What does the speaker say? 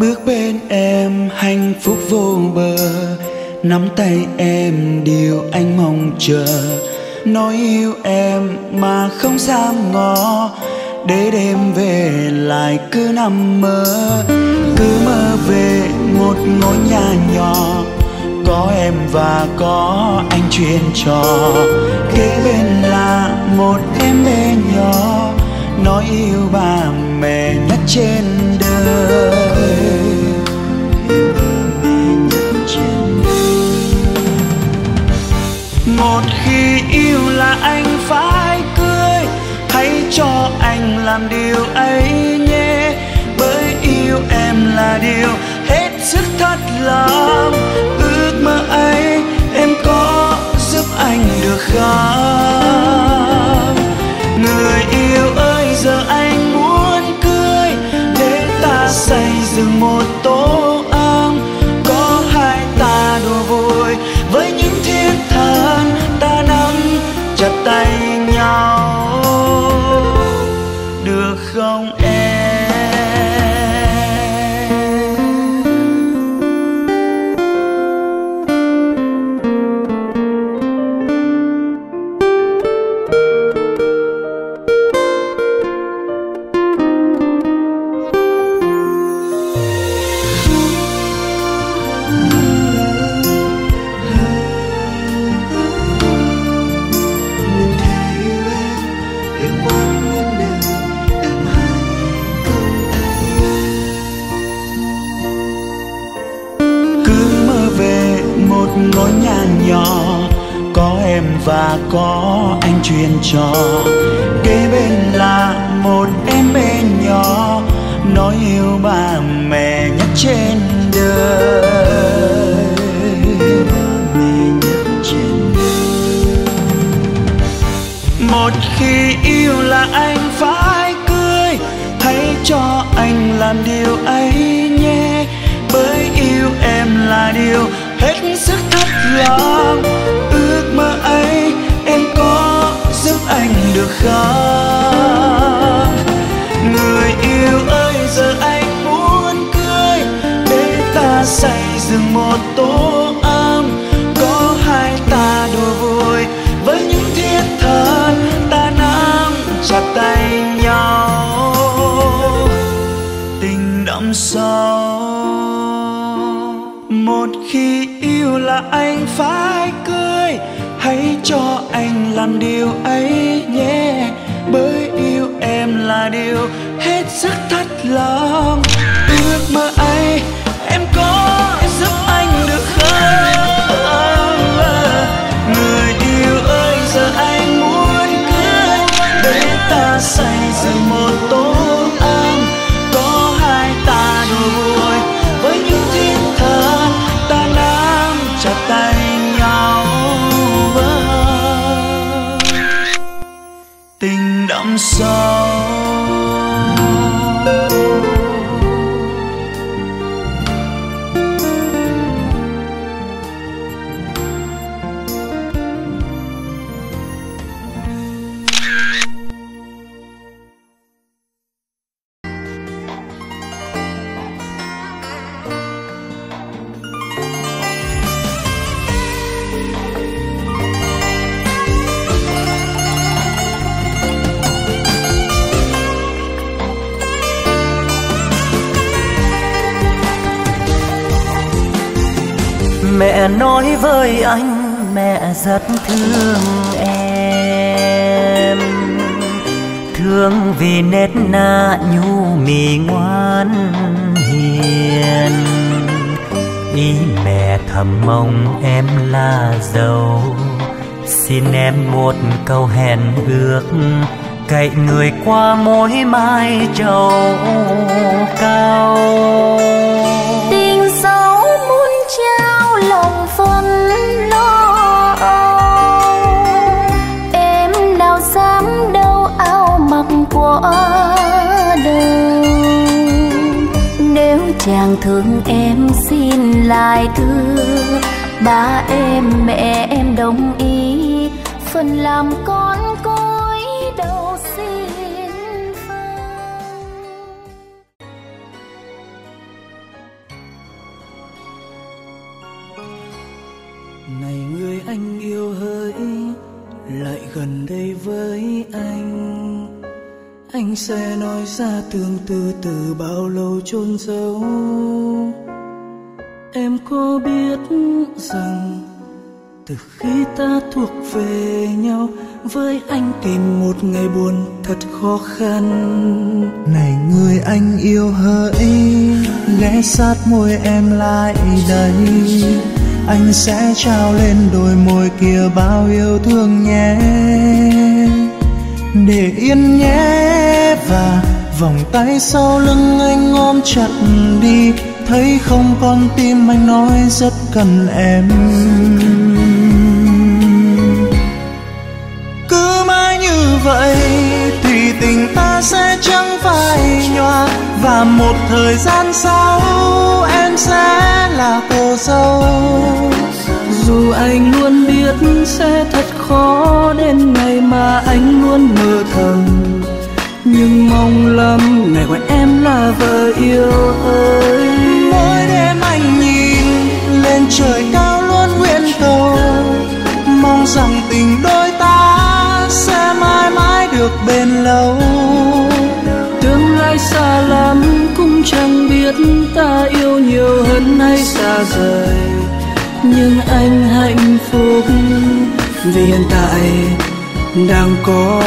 bước bên em, hạnh phúc vô bờ. Nắm tay em, điều anh mong chờ. Nói yêu em mà không dám ngỏ để đêm về lại cứ nằm mơ. Cứ mơ về một ngôi nhà nhỏ. Có em và có anh chuyện trò. Kế bên là một em bé nhỏ. Nói yêu ba mẹ nhất trên đời một khi yêu là anh phải cười, hãy cho anh làm điều ấy nhé. Bởi yêu em là điều hết sức thật lòng. Ngôi nhà nhỏ. Có em và có anh truyền trò. Kế bên là một em bé nhỏ. Nói yêu ba mẹ nhất trên đời. Một khi yêu là anh phải cười, hãy cho anh làm điều ấy nhé. Bởi yêu em là điều hết lắm ước mơ ấy, em có giúp anh được không? Người yêu ơi, giờ anh muốn cười để ta xây dựng một tổ một khi yêu là anh phải cười. Hãy cho anh làm điều ấy nhé. Bởi yêu em là điều hết sức thất lòng. Mẹ nói với anh, mẹ rất thương em. Thương vì nết na nhu mì ngoan hiền. Ý mẹ thầm mong em là giàu. Xin em một câu hẹn ước, Cậy người qua mối mai trầu. chàng thương em xin lại thư. Ba em, mẹ em đồng ý, phần làm con cối đầu xin vâng này người anh yêu hỡi, lại gần đây với anh anh sẽ nói ra tương tư từ bao lâu chôn giấu. Em có biết rằng từ khi ta thuộc về nhau, với anh tìm một ngày buồn thật khó khăn. Này người anh yêu hỡi ghé sát môi em lại đây. Anh sẽ trao lên đôi môi kia bao yêu thương nhé. Để yên nhé và vòng tay sau lưng anh ôm chặt đi. Thấy không, con tim anh nói rất cần em. Cứ mãi như vậy thì tình ta sẽ chẳng phai nhòa, và một thời gian sau em sẽ là cô dâu. Dù anh luôn biết sẽ thật khó đến ngày mà anh luôn mơ thầm yêu ơi. Mỗi đêm anh nhìn lên trời cao luôn nguyện cầu. Mong rằng tình đôi ta sẽ mãi mãi được bền lâu. Tương lai xa lắm cũng chẳng biết ta yêu nhiều hơn hay xa rời. Nhưng anh hạnh phúc vì hiện tại đang có